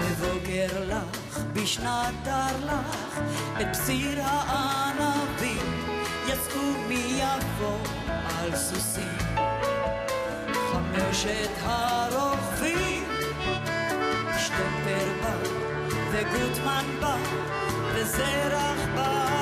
בבוקר לך, בשנת תרל"ח, את פסיר הענבים יצאו מיפו על סוסים. חמשת הרוכבים, שטמפר בא וגוטמן בא וזרח ברנט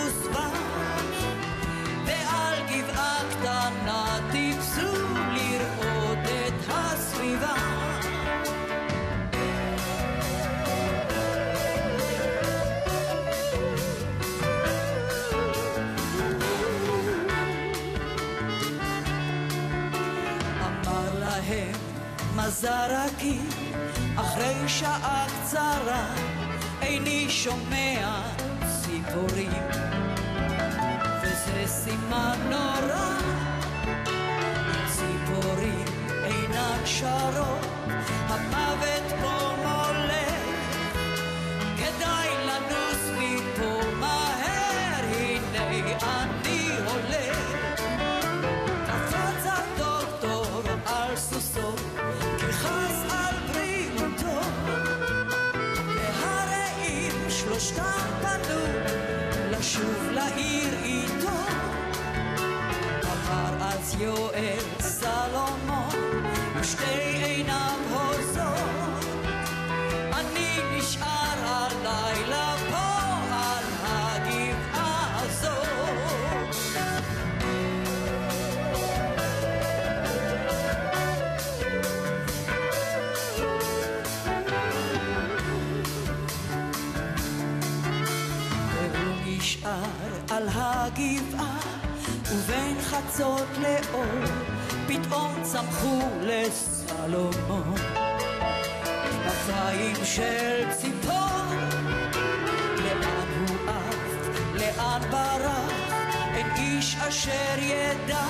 מזרקי אחרי שעה קצרה איני שומע ציפורים וזה סימן נורא ציפורים אינן שרות. המוות פה אמר אז יואל סלומון, ושתי עיניו הוזות. אני נשאר הלילה פה על הגבעה הזאת. והוא נשאר על הגבעה, ובין חצות לאור, פתאום צמחו לסלומון. כנפיים של ציפור, לאן הוא עף, לאן ברח, אין איש אשר ידע.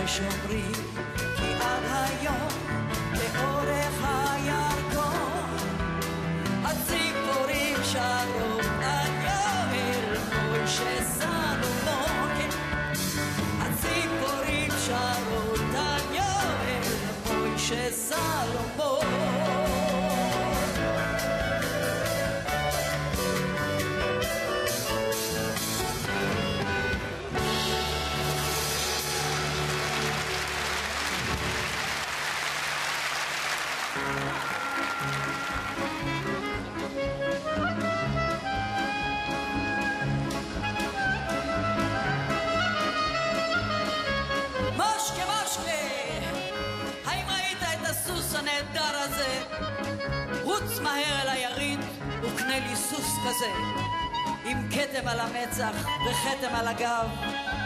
ויש אומרים כי עד היום לאורך הירקון הציפורים שרו על יואל מוישה סלומון הציפורים שרו על יואל מוישה סלומון כזה עם כתם על המצח וכתם על הגב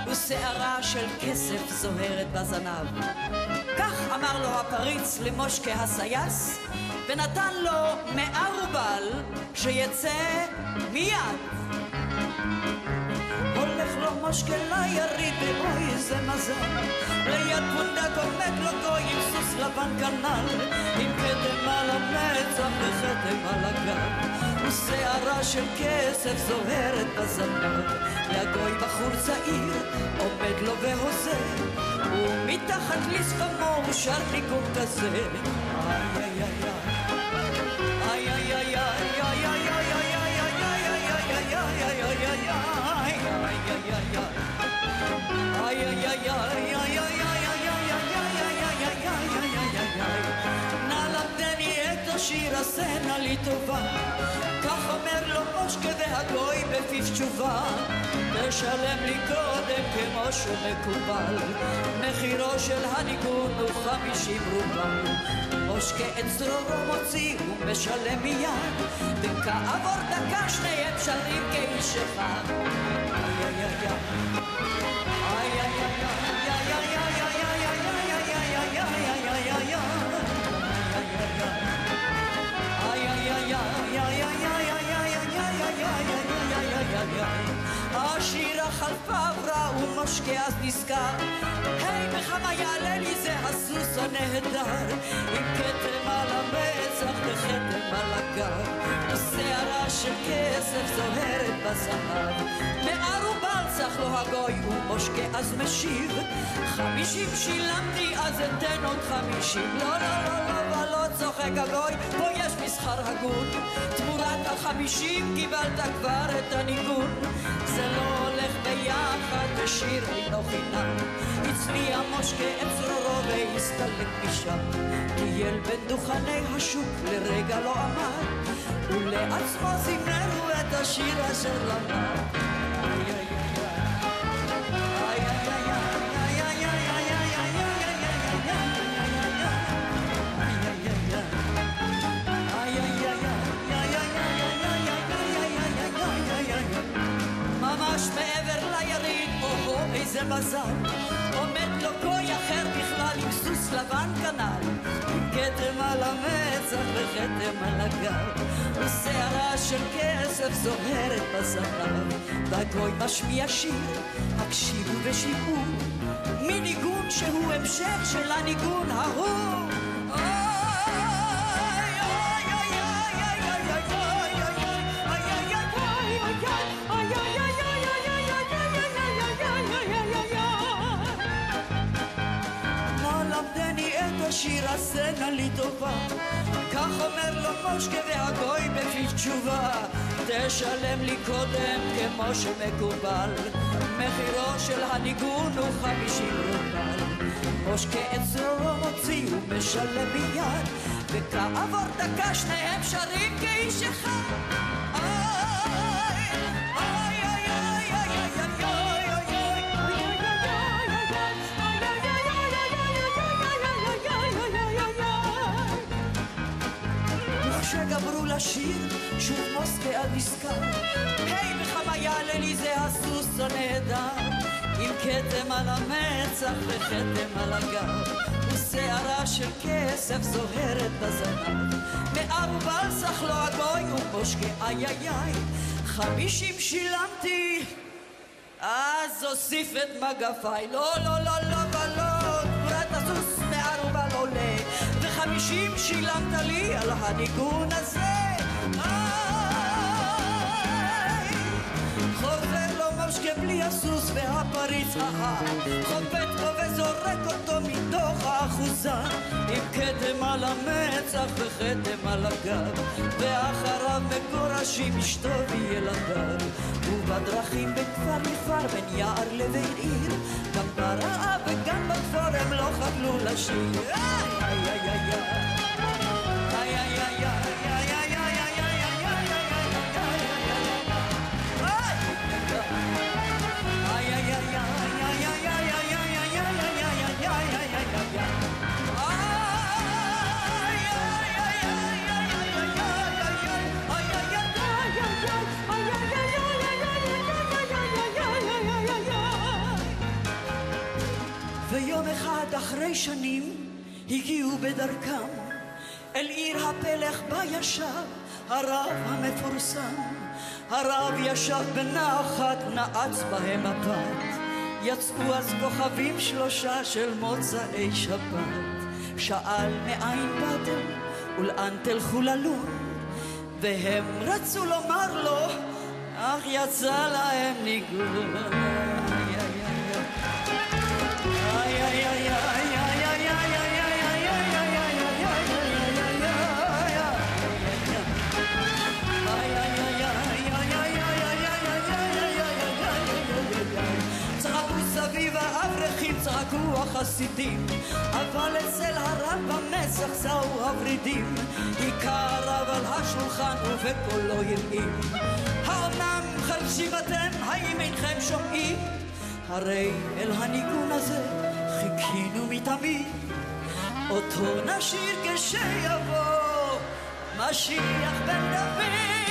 ושערה של כסף זוהרת בזנב. כך אמר לו הפריץ למושקה הסייס ונתן לו מאה רובל שיצא מיד מושקה ליריד, ואוי איזה מזל. ליד פונדק עומד לו גוי עם סוס לבן כנל, עם כתם על המצח וכתם על הגב. ושערה של כסף זוהרת בזנב, והגוי בחור צעיר עומד לו והוזה, ומתחת לשפמו הוא שר ניגון כזה. נא לי טובה כך אומר לו מושקה והגוי בפיו תשובה, תשלם לי קודם כמו שמקובל. מחירו של הניגון הוא חמישים רובל. מושקה את זרורו מוציא ומשלם מיד, וכעבור דקה שניהם שרים כאיש אחד. איי איי איי הנהדר עם כתם על המצח וכתם על הגב. ושערה של כסף זוהרת בזהב. לו הגוי ומושקה אז משיב. חמישים שילמתי אז אתן עוד חמישים. לא לא לא לא ולא צוחק הגוי. פה יש מסחר הגון. תמורת החמישים קיבלת כבר את הניגון. זה לא הולך ביחד ושיר אינו חינם הצניע מושקה את צרורו והסתלק משם. טייל בין דוכני השוק לרגע לא עמד. ולעצמו זימר את השיר אשר למד מזל, עומד לו גוי אחר בכלל עם סוס לבן כנ"ל, כתם על המצח וכתם על הגב, ושערה של כסף זוהרת בזנב, והגוי משמיע שיר, הקשיבו ושיבו, מניגון שהוא המשך של הניגון ההוא. השיר עשה נא לי טובה. כך אומר לו מושקה והגוי בפיו תשובה. תשלם לי קודם כמו שמקובל. מחירו של הניגון הוא חמישים רובל. מושקה את זרועו מוציא ומשלם מיד. וכעבור דקה שניהם שרים כאיש אחד לשיר, שוב מוסקה על נזכר. היי, בכמה יעלה לי זה הסוס הנהדר, עם כתם על המצח וכתם על הגב, ושערה של כסף זוהרת בזנב. סך לו הגוי ומושקה איי איי איי, חמישים שילמתי, אז אוסיף את מגפיי. לא, לא, לא, לא ולא, תמורת הסוס מערובל עולה. חמישים שילמת לי על הניגון הזה משקה בלי הסוס והפריץ ההר חובט בו וזורק אותו מתוך האחוזה. עם על המצח וכתם על הגב. ואחריו מגורשים אשתו וילדיו ובדרכים בין כפר לכפר בין יער לבין עיר. גם ברעה וגם הם לא חדלו לשיר. איי איי איי אחרי שנים הגיעו בדרכם אל עיר הפלך בה ישב הרב המפורסם. הרב ישב בנחת, נעץ בהם הפת. יצאו אז כוכבים שלושה של מוצאי שבת. שאל מאין באתם ולאן תלכו ללון? והם רצו לומר לו, אך יצא להם ניגון. צחקו רוח חסידים, אבל אצל הרב במצח זהו הוורידים, עיקר אבל השולחן ובקולו יראים. האומנם חלשים אתם, האם אינכם שומעים? הרי אל הניגון הזה חיכינו מתמיד, אותו נשיר כשיבוא משיח בן דוד.